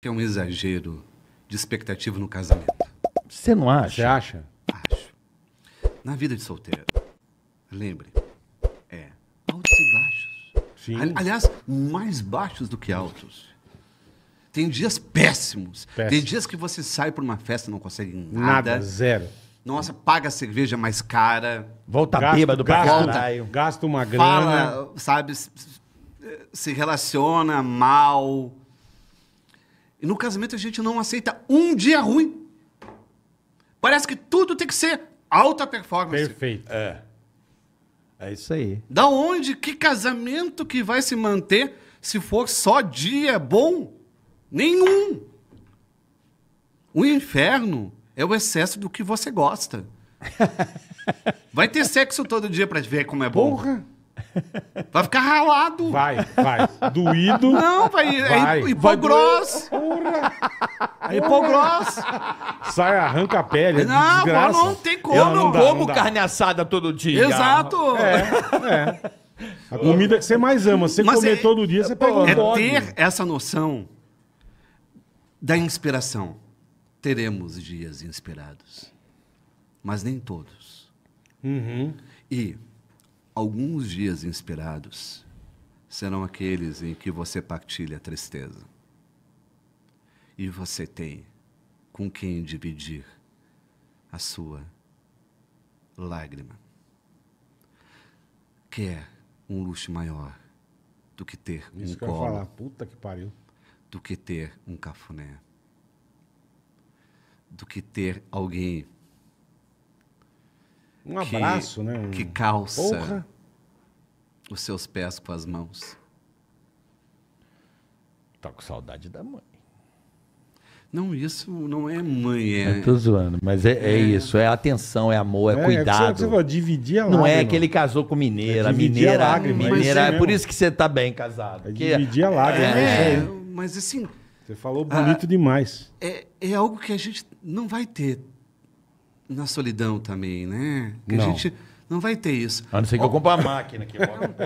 que é um exagero de expectativa no casamento. Você não Você acha? acha? Acho. Na vida de solteiro, lembre, é altos e baixos. Sim. Ali- Aliás, mais baixos do que altos. Tem dias péssimos. Tem Péssimo. dias que você sai para uma festa e não consegue Nada, nada. zero. Nossa, paga a cerveja mais cara. Volta Gasto- bêbado pra gasto- caralho. Gasta uma grana. Fala, sabe, se relaciona mal. E no casamento a gente não aceita um dia ruim. Parece que tudo tem que ser alta performance. Perfeito. É isso aí. Da onde? Que casamento que vai se manter se for só dia bom? Nenhum. O inferno é o excesso do que você gosta. Vai ter sexo todo dia pra ver como é bom. Porra. Vai ficar ralado. Vai, vai. Doído. Não, vai. Vai. É hipogross. Porra. É hipogross. Sai, arranca a pele. é Não, desgraça. não tem como. Eu Não, não, dá, como não dá. carne assada todo dia. Exato. A comida que você mais ama. Se você Mas comer é- todo dia, você pega um É bode. ter essa noção da inspiração. Teremos dias inspirados, mas nem todos. Uhum. E alguns dias inspirados serão aqueles em que você partilha a tristeza. E você tem com quem dividir a sua lágrima. Quer um luxo maior do que ter Isso um que eu colo, falar. Puta que pariu. do que ter um cafuné, do que ter alguém Um que, abraço, né? Um... que calça Porra. os seus pés com as mãos. Tô com saudade da mãe. Não, isso não é mãe, é. Eu tô zoando, mas é, é isso. É atenção, é amor, é, É, cuidado. É que você falou, dividir a Não é lágrima. que ele casou com mineira. É dividir a mineira, lágrima, é mineira. É por isso que você tá bem casado. É dividir a lágrima. É, É, isso aí. mas assim, Você falou bonito demais. é, é algo que a gente não vai ter na solidão também, né? Que Não. a gente não vai ter isso. A não ser que eu compre uma máquina aqui.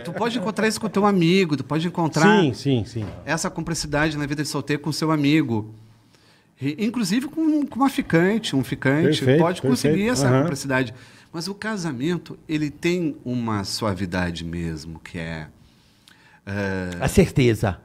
Tu pode encontrar isso com teu amigo, tu pode encontrar Sim, sim, sim. essa cumplicidade na vida de solteiro com seu amigo. E, inclusive com, com uma ficante, um ficante Perfeito, pode conseguir perfeito. essa Aham. cumplicidade. Mas o casamento, ele tem uma suavidade mesmo, que é eh, A certeza.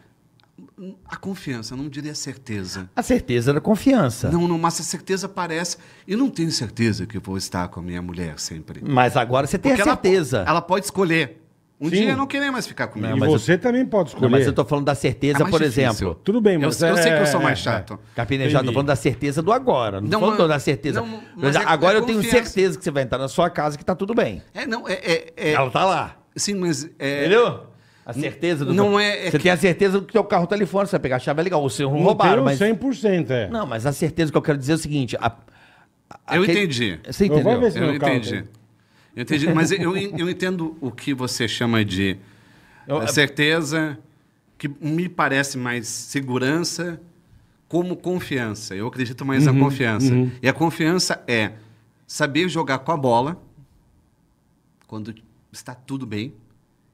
A confiança, eu não diria certeza. A certeza da confiança. Não, não, mas a certeza parece. Eu não tenho certeza que eu vou estar com a minha mulher sempre. Mas agora você tem Porque a certeza. Ela, ela pode escolher. Um Sim. dia não querer mais ficar comigo. Não, e mas você também pode Não, escolher. mas eu tô falando da certeza, É por difícil. exemplo. Tudo bem, Eu, mas... eu sei que eu sou é, mais é, chato. Carpinejado, tô Entendi. falando da certeza do agora. Não, tô Não, falando da certeza. não, Mas mas é- agora é eu tenho certeza que você vai entrar na sua casa que tá tudo bem. É, não, é. é, é- Ela tá lá. sim, mas. É, Entendeu? A certeza do. não é- é você que- tem a certeza que o teu carro tá ali fora, você vai pegar a chave é legal. O seu não Não roubaram, mas. 100%, é. Não, mas a certeza que eu quero dizer é o seguinte. a- a- Eu aquele- entendi. Você Eu vou entendeu? ver se- Eu meu carro entendi. tem. Eu entendi. Mas eu, eu entendo o que você chama de Eu- eh, certeza, que me parece mais segurança, como confiança. Eu acredito mais Uhum, na confiança. E a confiança é saber jogar com a bola quando está tudo bem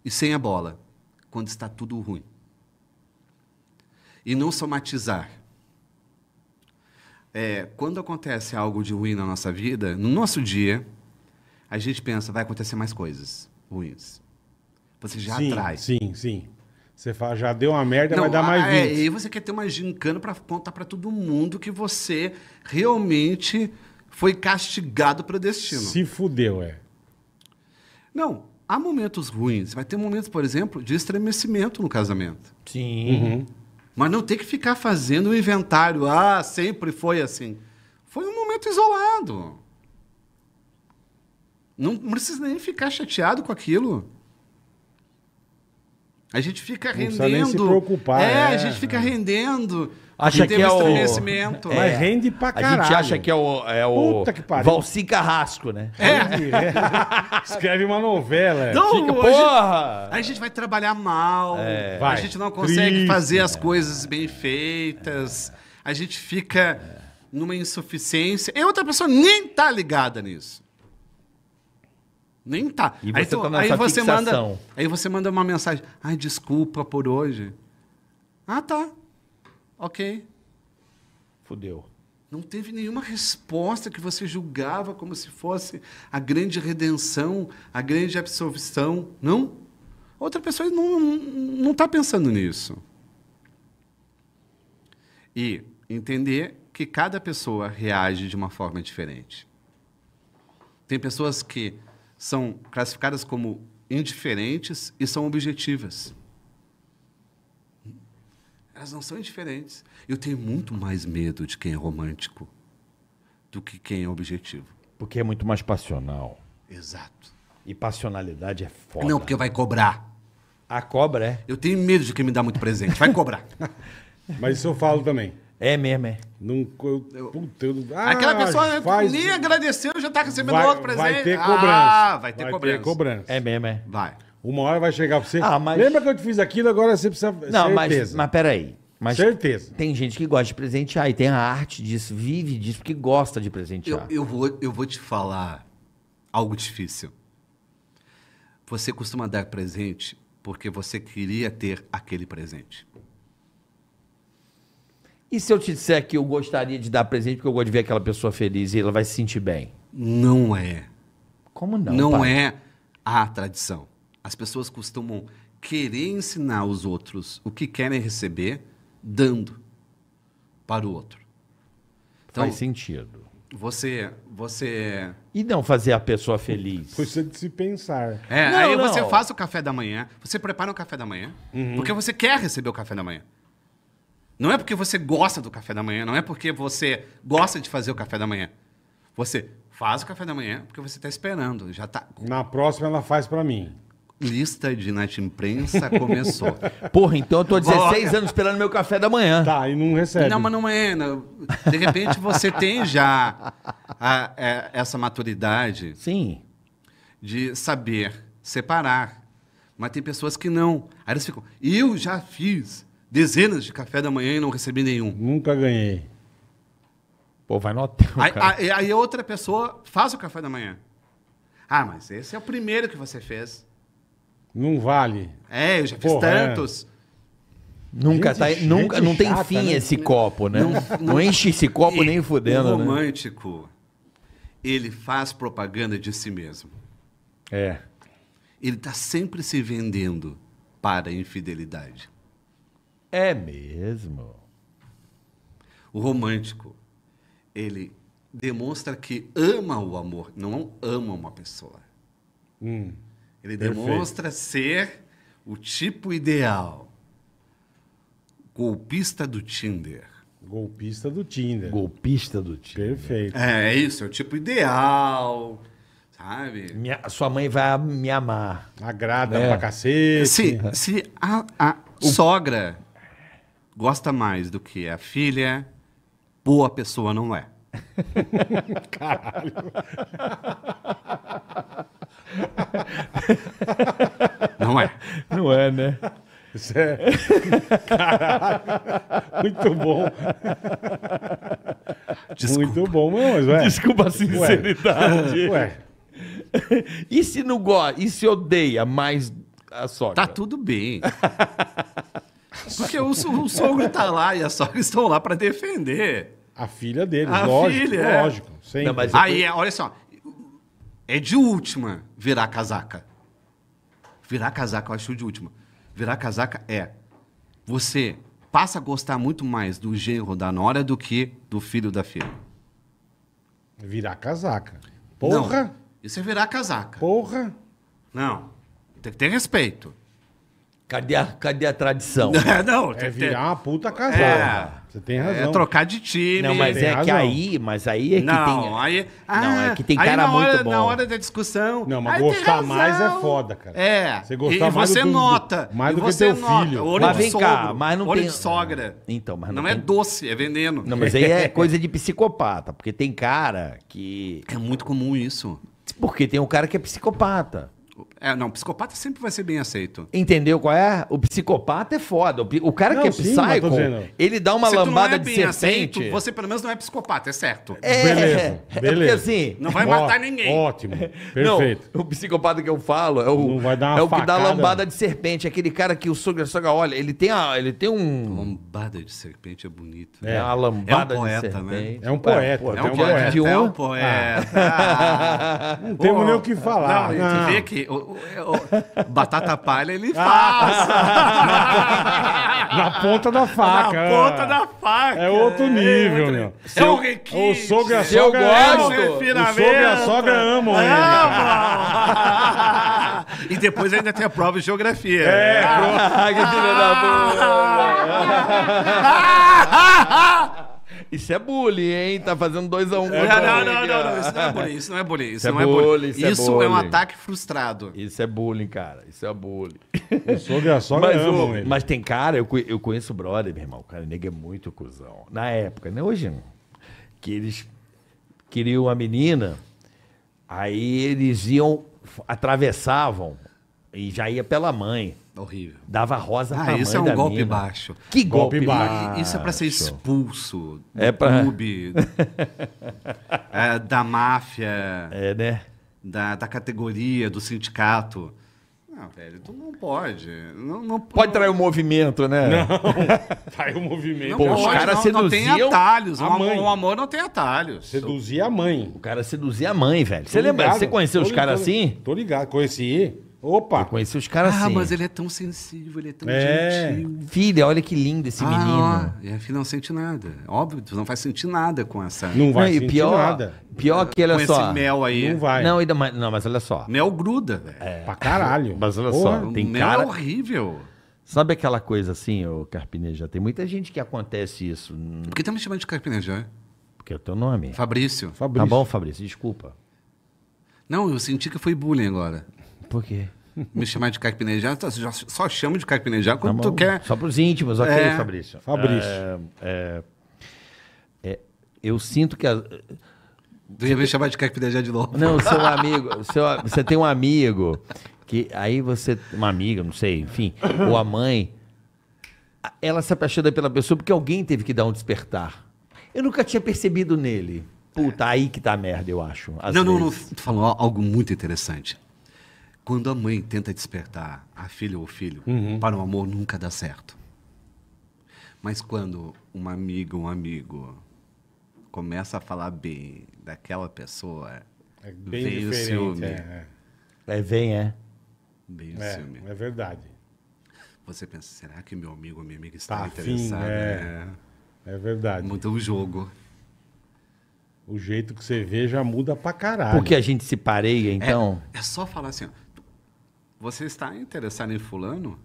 e sem a bola quando está tudo ruim. E não somatizar. É, quando acontece algo de ruim na nossa vida, no nosso dia, a gente pensa, vai acontecer mais coisas ruins. Você já sim, atrai. Sim, sim. Você fala, já deu uma merda, Não, vai dar mais é, 20. e você quer ter uma gincana para contar para todo mundo que você realmente foi castigado pelo destino. Se fudeu, é. Não, há momentos ruins. Vai ter momentos, por exemplo, de estremecimento no casamento. Sim. Mas não tem que ficar fazendo um inventário. Ah, sempre foi assim. Foi um momento isolado. Não precisa nem ficar chateado com aquilo. A gente fica Não rendendo. precisa nem se preocupar, É, é, a gente fica rendendo. Acha teve que é o- estremecimento. É. Mas rende pra A caralho. gente acha que é o, é o Puta que pariu. Valci Carrasco, né? É. Escreve uma novela. é. Não, Fica, porra! A gente vai trabalhar mal, É. Vai. a gente não consegue Triste. fazer as coisas bem feitas, a gente fica numa insuficiência. E outra pessoa nem tá ligada nisso. Nem tá. E aí você tá aí você manda, aí você manda uma mensagem. Ai, desculpa por hoje. Ah, tá. Ok. Fudeu. Não teve nenhuma resposta que você julgava como se fosse a grande redenção, a grande absolvição. Não. Outra pessoa não não está pensando nisso. E entender que cada pessoa reage de uma forma diferente. Tem pessoas que são classificadas como indiferentes e são objetivas. Elas não são indiferentes. Eu tenho muito mais medo de quem é romântico do que quem é objetivo. Porque é muito mais passional. Exato. E passionalidade é foda. Não, porque vai cobrar. A cobra é. Eu tenho medo de quem me dá muito presente. Vai cobrar. Mas isso eu falo também. É mesmo, é. Não, eu, puta, eu- ah, Aquela pessoa faz- nem agradeceu, já está recebendo vai, outro presente. vai ter Ah, cobrança. vai ter cobrança. cobrança. É mesmo, é. Vai. Uma hora vai chegar pra você. Ah, mas- Lembra que eu te fiz aquilo, agora você precisa. Não, mas, certeza. mas peraí. Mas Certeza. tem gente que gosta de presentear e tem a arte disso, vive disso, porque gosta de Eu, presentear. eu, vou, eu vou te falar algo difícil. Você costuma dar presente porque você queria ter aquele presente. E se eu te disser que eu gostaria de dar presente porque eu gosto de ver aquela pessoa feliz e ela vai se sentir bem? Não é. Como não? Não, pai? é a tradição. As pessoas costumam querer ensinar os outros o que querem receber, dando para o outro. Então, Faz sentido. você, você E não fazer a pessoa feliz. Coisa de se pensar. É, Não, aí não. você faz o café da manhã, você prepara o café da manhã, porque você quer receber o café da manhã. Não é porque você gosta do café da manhã, não é porque você gosta de fazer o café da manhã. Você faz o café da manhã porque você está esperando, já tá Na próxima ela faz pra mim. Lista de Night Imprensa começou. Porra, então eu tô 16 Bora. anos esperando meu café da manhã. Tá, e não recebe. Não, mas não é. não. De repente você tem já a- é, essa maturidade Sim. de saber separar. Mas tem pessoas que não. Aí eles ficam. Eu já fiz dezenas de café da manhã e não recebi nenhum. Nunca ganhei. Pô, vai no hotel, Aí, cara. aí, aí outra pessoa faz o café da manhã. Ah, mas esse é o primeiro que você fez. Não vale. É, eu já fiz Porra, é. tantos. Nunca Gente- tá, gente nunca, não tem chata, fim né? esse copo, né? Não, enche esse copo E nem O fudendo, né? romântico, ele faz propaganda de si mesmo. É. Ele está sempre se vendendo para a infidelidade. É mesmo. O romântico, ele demonstra que ama o amor, não ama uma pessoa. Hum. Ele Perfeito. demonstra ser o tipo ideal. Golpista do Tinder. Golpista do Tinder. Golpista do time. Perfeito. É, é isso, é o tipo ideal, sabe? Minha, sua mãe vai me amar. Agrada É. pra cacete. Se, se a, a sogra gosta mais do que a filha, boa pessoa não é. Não é. Não é, né? Isso é... Caralho. Muito bom. Desculpa. Muito bom, mas ué. Desculpa a sinceridade. Ué, E se não gosta? E se odeia mais a sogra? Tá tudo bem. Porque o, so- o sogro tá lá e a sogra estão lá para defender. a filha deles, A lógico, filha, é. lógico. Sempre. Não, mas- Aí, é- olha só. É de última virar casaca. Virar casaca, eu acho de última. Virar casaca é. Você passa a gostar muito mais do genro da nora do que do filho da filha. Virar casaca. Porra, Não, isso é virar casaca. porra. Não. Tem que ter respeito. Cadê a, cadê a tradição? não, É que ter. virar uma puta casaca. É. Você tem É razão. trocar de time. Não, mas tem é que razão. aí, mas aí é que não, tem. aí, Não, é ah, que tem aí cara hora, muito bom. Na hora da discussão. Não, mas gostar mais é foda, cara. É. Você gostar e mais você do- nota. mais e do que teu nota. filho. Olho Mas de vem sogro, cá, mas não olho tem- de sogra. Então, mas não não é tem- doce, é veneno. Não, mas aí é coisa de psicopata, porque tem cara que. É muito comum isso. Porque tem um cara que é psicopata. É, não, psicopata sempre vai ser bem aceito. Entendeu qual é? O psicopata é foda. O cara Não, que é sim, psycho, ele dá uma Se tu não lambada é de serpente. aceito, você pelo menos não é psicopata, é certo. É, Beleza, é porque beleza. assim. Não vai matar ninguém. Ótimo. Perfeito. Não, o psicopata que eu falo é o, Não vai dar uma é o que dá lambada de serpente. Aquele cara que o sogra, sogra olha, ele tem, a, ele tem um. Lombada de serpente é bonito. É, uma lambada É um poeta, de né? serpente. É um poeta, é É um poeta. um. É um poeta. Ah. Não temos nem o que falar. Não, tu vê que o- batata palha ele faz. Na ponta da faca. Na ponta ah. da faca. É outro nível, meu. É um O requinte. sogro e a sogra gosto, amam. o O sogro e a sogra amam ele. Ah, e depois ainda tem a prova de geografia. É, Ah, que filho da puta. Isso é bullying, hein? Tá fazendo dois a um. Não, contra não, não, não, não, isso não é bullying, isso não é bullying, isso, Isso é não é bullying, bullying. isso é Isso é um bullying. ataque frustrado. Isso é bullying, cara. Isso é bullying. O sogro e a sogra Mas, amam o- ele. mas tem cara, eu, eu conheço o brother, meu irmão. O cara nego é muito cuzão. Na época, né? Hoje não. Que eles queriam a menina, aí eles iam, atravessavam e já ia pela mãe. Horrível. Dava rosa Ah, pra isso mãe é um da golpe mina. baixo. Que Golpe golpe, baixo. baixo. Isso é pra ser expulso do É pra- clube, é, da máfia, É, né? da, da categoria, do sindicato. Não, velho, tu não pode. Não, não Pode trair o movimento, né? Tá aí o movimento. Não Pô, os pode, caras não, não tem seduziam atalhos. O a amor, mãe. o amor não tem atalhos. Seduzir a mãe. O cara seduzia a mãe, velho. Você lembra? Você conheceu Tô os caras assim? Tô ligado. Conheci. Opa. Eu conheci os caras Ah, assim. mas ele é tão sensível, ele é tão É. gentil. Filha, olha que lindo esse Ah, menino. ó, e a filha não sente nada. Óbvio, tu não vai sentir nada com essa. Não vai Não, e sentir pior, nada. pior que, olha com só. esse mel aí. Não vai. Não, ainda mais, não, mas olha só. Mel gruda, velho. É. Pra caralho. Mas olha Porra. só, O tem mel cara. é horrível. Sabe aquela coisa assim, ô Carpineja? Tem muita gente que acontece isso. Por que tá me chamando de carpinejar? Porque é o teu nome. Fabrício. Fabrício. Tá bom, Fabrício? Desculpa. Não, eu senti que foi bullying agora. Por quê? Me chamar de carpinejar, tu já só chamo de carpinejar quando Tá tu quer. Só pros íntimos, ok, É. Fabrício? Fabrício. É, é, eu sinto que. a- Tu ia me chamar de carpinejar de novo. Não, seu amigo. Seu, você tem um amigo que aí você. Uma amiga, não sei, enfim. Ou a mãe. Ela se apaixona pela pessoa porque alguém teve que dar um despertar. Eu nunca tinha percebido nele. Puta, aí que tá a merda, eu acho. Não, não, não. Tu falou algo muito interessante. Quando a mãe tenta despertar a filha ou o filho para o amor, nunca dá certo. Mas quando uma amiga, um amigo começa a falar bem daquela pessoa, É bem vem o ciúme. É, É, vem, é. Vem o é. ciúme. É, é verdade. Você pensa, será que meu amigo ou minha amiga está Tá afim, interessado? é. É verdade. Muda o jogo. O jeito que você vê já muda pra caralho. Porque a gente se pareia, É- então. É, só falar assim, ó, você está interessado em fulano?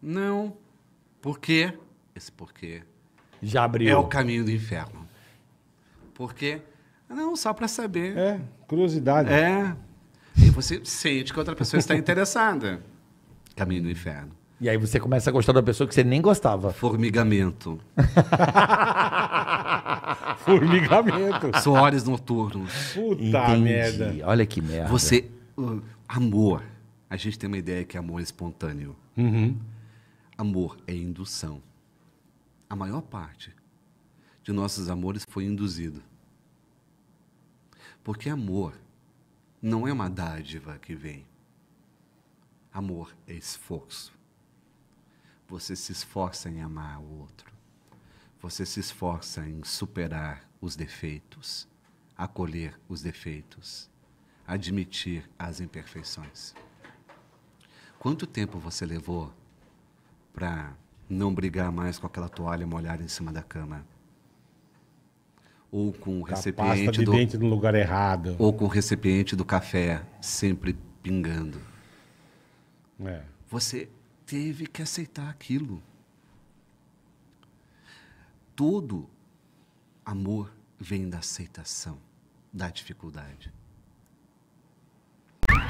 Não. Por quê? Esse porquê Já abriu. é o caminho do inferno. Por quê? Não, só para saber. É, curiosidade. É. E você sente que outra pessoa está interessada. Caminho do inferno. E aí você começa a gostar da pessoa que você nem gostava. Formigamento. Formigamento. Suores noturnos. Puta Entendi. merda. Olha que merda. Você. Amor. A gente tem uma ideia que amor é espontâneo. Uhum. Amor é indução. A maior parte de nossos amores foi induzido. Porque amor não é uma dádiva que vem. Amor é esforço. Você se esforça em amar o outro. Você se esforça em superar os defeitos, acolher os defeitos, admitir as imperfeições. Quanto tempo você levou para não brigar mais com aquela toalha molhada em cima da cama? Ou com o recipiente do dente no lugar errado. ou com o recipiente do café sempre pingando. É. Você teve que aceitar aquilo. Todo amor vem da aceitação da dificuldade.